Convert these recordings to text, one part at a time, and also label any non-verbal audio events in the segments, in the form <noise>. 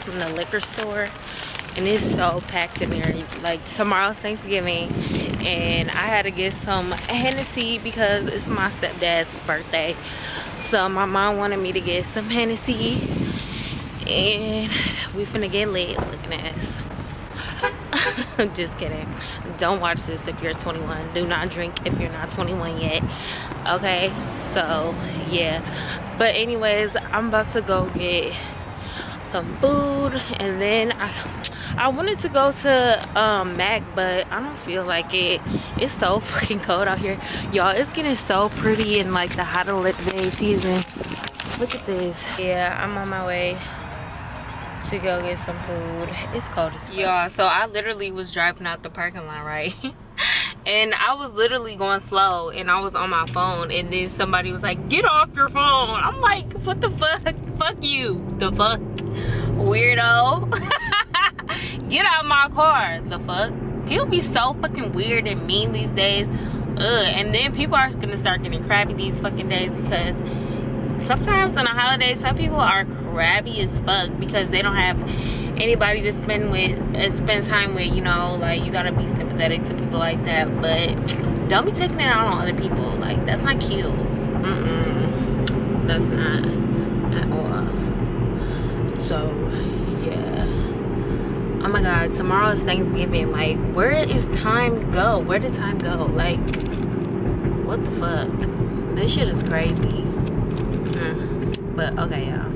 from the liquor store and it's so packed in there. Like tomorrow's thanksgiving and i had to get some hennessy because it's my stepdad's birthday. So my mom wanted me to get some hennessy and we finna get lit looking at us. <laughs> Just kidding. Don't watch this if you're 21 do not drink if you're not 21 yet. Okay? So yeah. But anyways i'm about to go get some food and then i i wanted to go to um mac but i don't feel like it it's so <laughs> fucking cold out here y'all it's getting so pretty in like the hot day season look at this yeah i'm on my way to go get some food. It's cold Y'all, so I literally was driving out the parking lot, right? <laughs> and I was literally going slow and I was on my phone and then somebody was like, get off your phone. I'm like, what the fuck? Fuck you. The fuck? Weirdo. <laughs> get out my car. The fuck? People be so fucking weird and mean these days. Ugh. And then people are gonna start getting crabby these fucking days because sometimes on a holiday some people are crabby as fuck because they don't have anybody to spend with and spend time with you know like you gotta be sympathetic to people like that but don't be taking it out on other people like that's not cute mm -mm. that's not at all so yeah oh my god tomorrow is thanksgiving like where is time go where did time go like what the fuck this shit is crazy mm. but okay, y'all.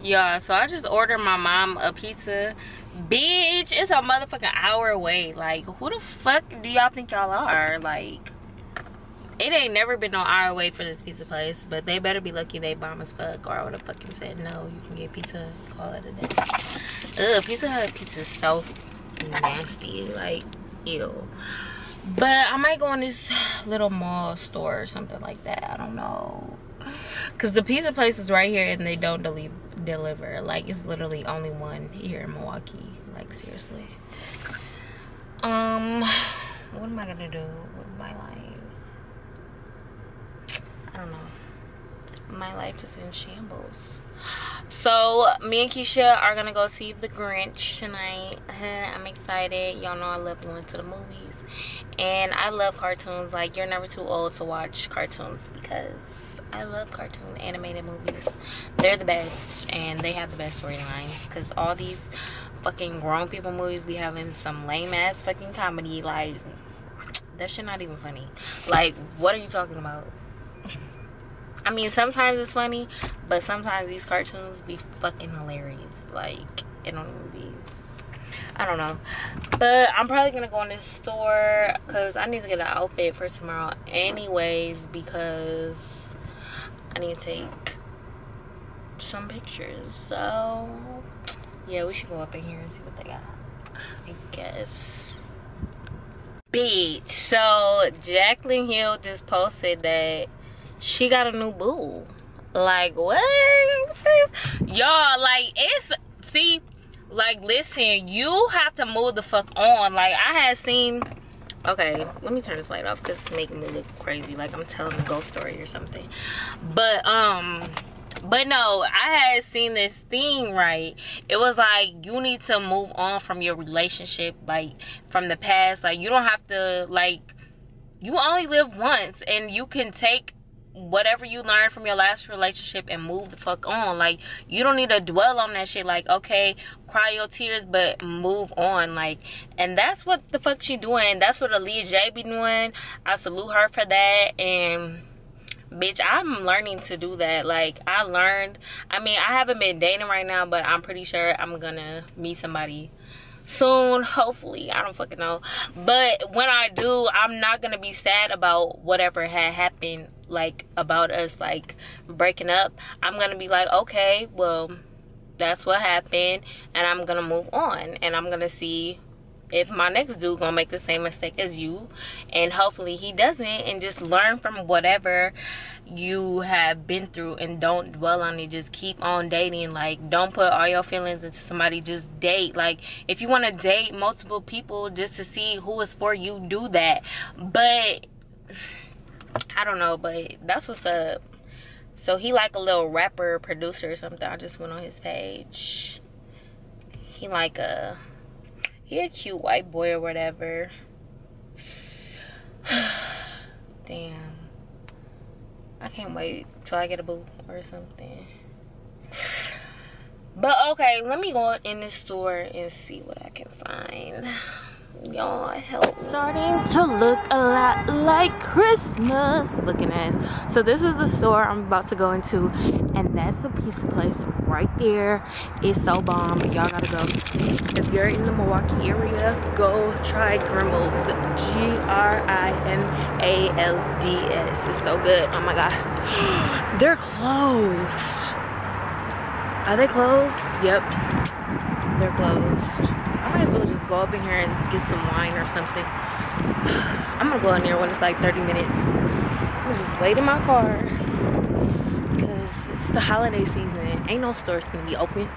Yeah, so I just ordered my mom a pizza. Bitch, it's a motherfucking hour away. Like, who the fuck do y'all think y'all are? Like, it ain't never been no hour away for this pizza place. But they better be lucky they bomb as fuck. Or I would have fucking said, no, you can get pizza. Call it a day. Ugh, Pizza Hut pizza is so nasty. Like, ew. But I might go in this little mall store or something like that. I don't know because the pizza place is right here and they don't deli deliver like it's literally only one here in milwaukee like seriously um what am i gonna do with my life i don't know my life is in shambles so me and keisha are gonna go see the grinch tonight <laughs> i'm excited y'all know i love going to the movies and i love cartoons like you're never too old to watch cartoons because I love cartoon animated movies. They're the best and they have the best storylines because all these fucking grown people movies be having some lame ass fucking comedy like that shit not even funny. Like what are you talking about? I mean sometimes it's funny, but sometimes these cartoons be fucking hilarious. Like it don't even be I don't know. But I'm probably gonna go in this store because I need to get an outfit for tomorrow anyways because I need to take some pictures. So, yeah, we should go up in here and see what they got. I guess. Beach. So, Jaclyn Hill just posted that she got a new boo. Like, what? Y'all, like, it's, see, like, listen, you have to move the fuck on. Like, I had seen okay let me turn this light off because it's making me look crazy like i'm telling a ghost story or something but um but no i had seen this thing right it was like you need to move on from your relationship like from the past like you don't have to like you only live once and you can take whatever you learned from your last relationship and move the fuck on. Like you don't need to dwell on that shit. Like okay, cry your tears, but move on. Like and that's what the fuck she doing. That's what Aaliyah J be doing. I salute her for that. And bitch, I'm learning to do that. Like I learned. I mean, I haven't been dating right now, but I'm pretty sure I'm gonna meet somebody soon hopefully i don't fucking know but when i do i'm not gonna be sad about whatever had happened like about us like breaking up i'm gonna be like okay well that's what happened and i'm gonna move on and i'm gonna see if my next dude gonna make the same mistake as you and hopefully he doesn't and just learn from whatever you have been through and don't dwell on it. Just keep on dating. Like don't put all your feelings into somebody. Just date. Like if you want to date multiple people just to see who is for you do that. But i don't know but that's what's up so he like a little rapper producer or something i just went on his page He like a he a cute white boy or whatever. <sighs> Damn. I can't wait till I get a boo or something. <sighs> But okay, let me go in the store and see what I can find y'all help starting to look a lot like christmas. Looking ass so this is the store i'm about to go into and that's a pizza place right there. It's so bomb. Y'all gotta go. If you're in the milwaukee area go try grimald's g-r-i-m-a-l-d-s it's so good. Oh my god. <gasps> They're closed. Are they closed? Yep. They're closed I might as well just go up in here and get some wine or something. <sighs> I'm gonna go in there when it's like 30 minutes. I'm just wait in my car because it's the holiday season. Ain't no stores gonna be open.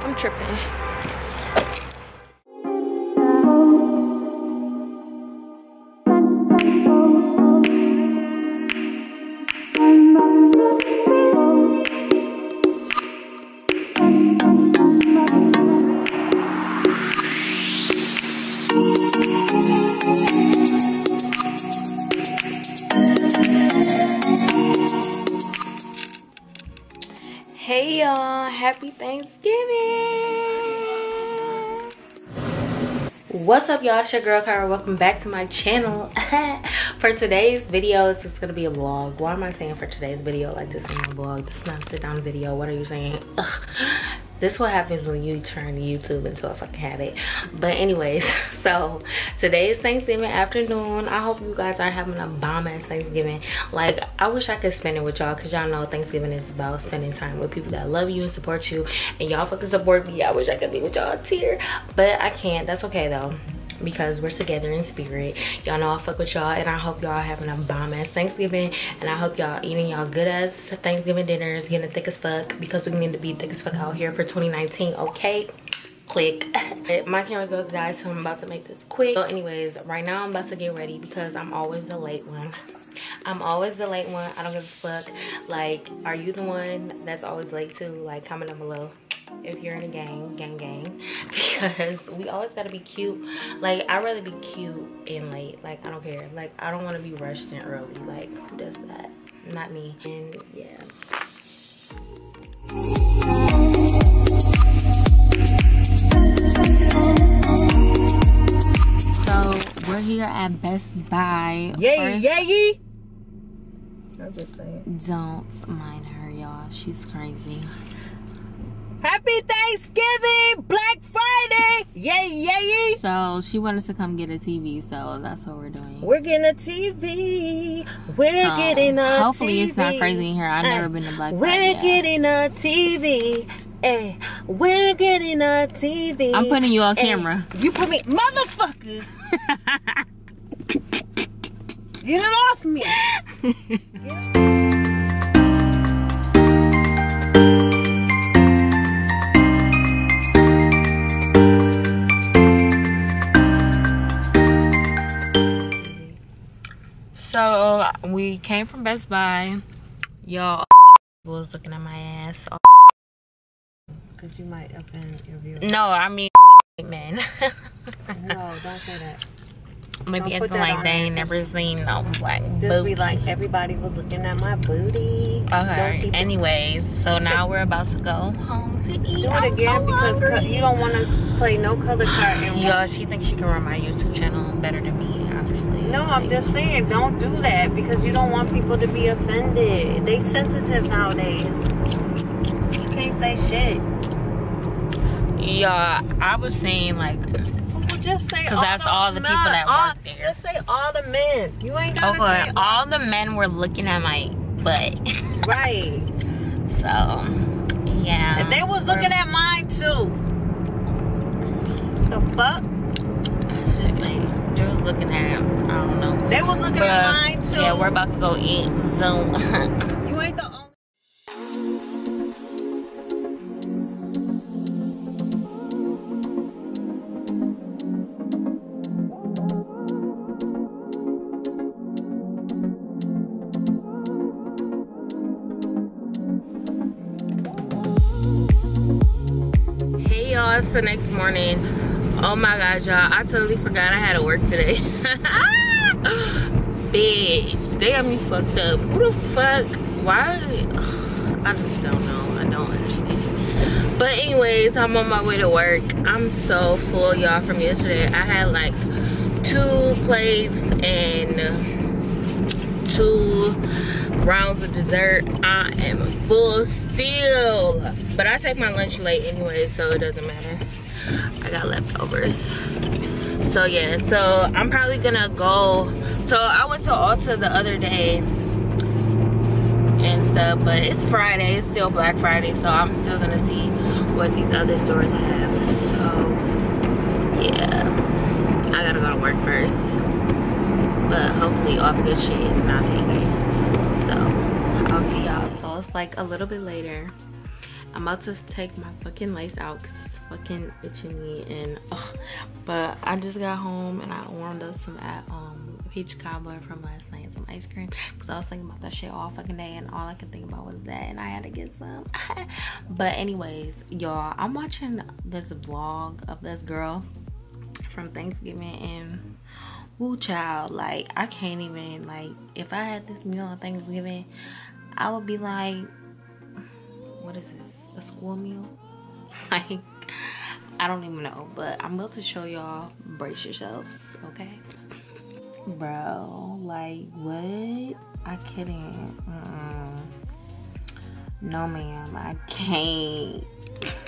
I'm tripping. What's up y'all, it's your girl Kirah. Welcome back to my channel. <laughs> for today's video, it's gonna be a vlog. Why am I saying for today's video like this is a vlog? This is not a sit down video. What are you saying? Ugh this is what happens when you turn youtube into a fucking habit. But anyways <laughs> so today is thanksgiving afternoon. I hope you guys are having a bomb ass thanksgiving. Like i wish i could spend it with y'all because y'all know thanksgiving is about spending time with people that love you and support you and y'all fucking support me. I wish i could be with y'all here but i can't. That's okay though because we're together in spirit y'all know i fuck with y'all and i hope y'all having a bomb ass thanksgiving and i hope y'all eating y'all good ass thanksgiving dinners getting thick as fuck because we need to be thick as fuck out here for 2019 okay click <laughs> my camera's about to die so i'm about to make this quick so anyways right now i'm about to get ready because i'm always the late one I'm always the late one. I don't give a fuck. Like, are you the one that's always late too? Like, comment down below if you're in a gang, gang, gang. <laughs> Because we always gotta be cute. Like, I'd rather be cute and late. Like, I don't care. Like, I don't want to be rushed and early. Like, who does that? Not me. And yeah. So, we're here at Best Buy. Yay, yay! I'm just saying. Don't mind her, y'all. She's crazy. Happy Thanksgiving, Black Friday, yay, yay! So she wanted to come get a TV, so that's what we're doing. We're getting a TV. We're so getting a hopefully TV. it's not crazy in here. I've never uh, been to Black Friday. We're getting a TV. Hey, eh, we're getting a TV. I'm putting you on hey, camera. You put me, motherfucker. <laughs> Get it off me. <laughs> we came from Best Buy. Y'all was looking at my ass. Cause you might offend your viewers. No, I mean <laughs> man. no, don't say that maybe acting like they ain't never seen no black Just booty. be like, everybody was looking at my booty. Okay. Anyways, so now we're about to go home to eat. Do it I'm again so because hungry. you don't want to play no color card. Y'all, she thinks she can run my YouTube channel better than me, honestly. No, I'm just saying, don't do that because you don't want people to be offended. They sensitive nowadays. You can't say shit. Yeah, I was saying like just say because that's all the men, people that all, work there. Just say all the men. You ain't gotta okay, say all, all the men were looking at my butt. <laughs> right. So, yeah. And they was looking at mine too. The fuck? Just saying. They was looking at. I don't know. They was looking but, at mine too. Yeah, we're about to go eat. So. <laughs> y'all the next morning. Oh my gosh, y'all. I totally forgot i had to work today. <laughs> Bitch they got me fucked up. Who the fuck? Why? I just don't know. I don't understand. But anyways i'm on my way to work. I'm so full y'all from yesterday. I had like two plates and two rounds of dessert. I am full still but i take my lunch late anyway so it doesn't matter. I got leftovers. So yeah so i'm probably gonna go. So i went to ulta the other day and stuff but it's friday. It's still black friday so i'm still gonna see what these other stores have. So yeah. I gotta go to work first. But hopefully all the good shit is not taken. So i'll see y'all. So it's like a little bit later i'm about to take my fucking lace out because it's fucking itching me and ugh. but i just got home and i warmed up some at um peach cobbler from last night and some ice cream because i was thinking about that shit all fucking day and all i could think about was that and i had to get some <laughs> but anyways y'all i'm watching this vlog of this girl from thanksgiving and woo child like i can't even like if i had this meal on thanksgiving i would be like what is this a school meal like i don't even know but i'm about to show y'all brace yourselves okay? Bro like what? I couldn't. Mm -mm. no ma'am i can't.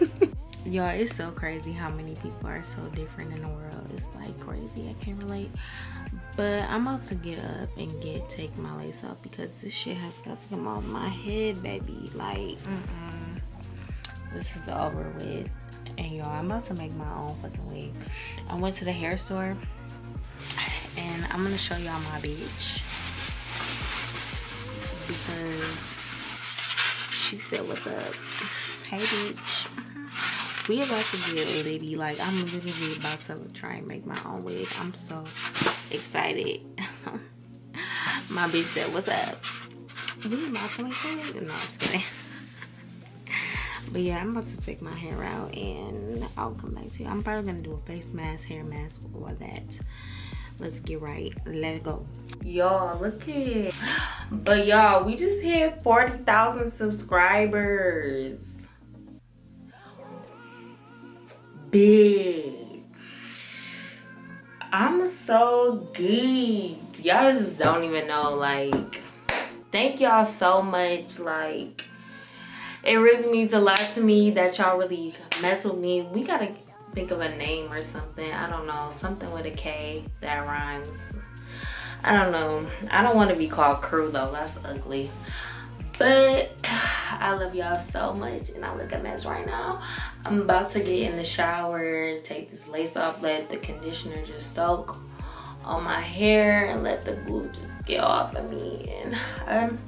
<laughs> Y'all it's so crazy how many people are so different in the world. It's like crazy. I can't relate. But i'm about to get up and get take my lace off because this shit has got to come off my head baby. Like mm this is over with. And y'all i'm about to make my own fucking wig. I went to the hair store and i'm gonna show y'all my bitch. Because she said what's up? Hey bitch. We about to get litty like i'm literally about to try and make my own wig. I'm so excited. <laughs> My bitch said what's up? We about to make a wig? No i'm just kidding but yeah i'm about to take my hair out and i'll come back to you. I'm probably gonna do a face mask hair mask or that. Let's get right. Let's go. Y'all look at <gasps> but y'all we just hit 40,000 subscribers. Bitch. I'm so geeked. Y'all just don't even know like thank y'all so much like it really means a lot to me that y'all really mess with me. We gotta think of a name or something. I don't know. Something with a k that rhymes. I don't know. I don't want to be called crew though. That's ugly. But <sighs> i love y'all so much and i look a mess right now. I'm about to get in the shower take this lace off let the conditioner just soak on my hair and let the glue just get off of me. And um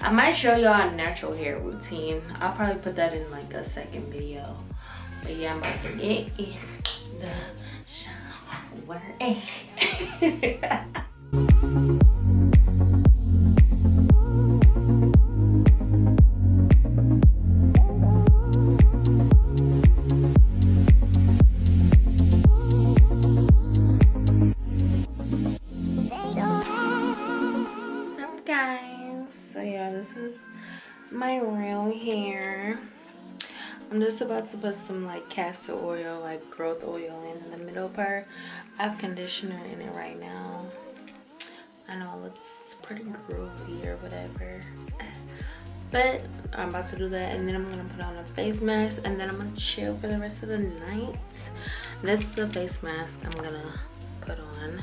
I might show y'all a natural hair routine. I'll probably put that in like a second video. But yeah, I'm about to get in the shower. <laughs> about to put some like castor oil like growth oil in the middle part. I have conditioner in it right now. I know it looks pretty groovy or whatever. <laughs> But i'm about to do that and then i'm gonna put on a face mask and then i'm gonna chill for the rest of the night. This is the face mask i'm gonna put on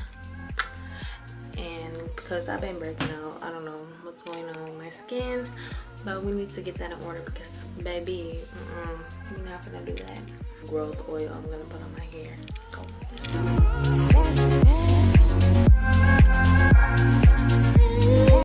because I've been breaking out. I don't know what's going on with my skin, but we need to get that in order because baby, mm -mm, we're not gonna do that. Growth oil I'm gonna put on my hair. Let's go.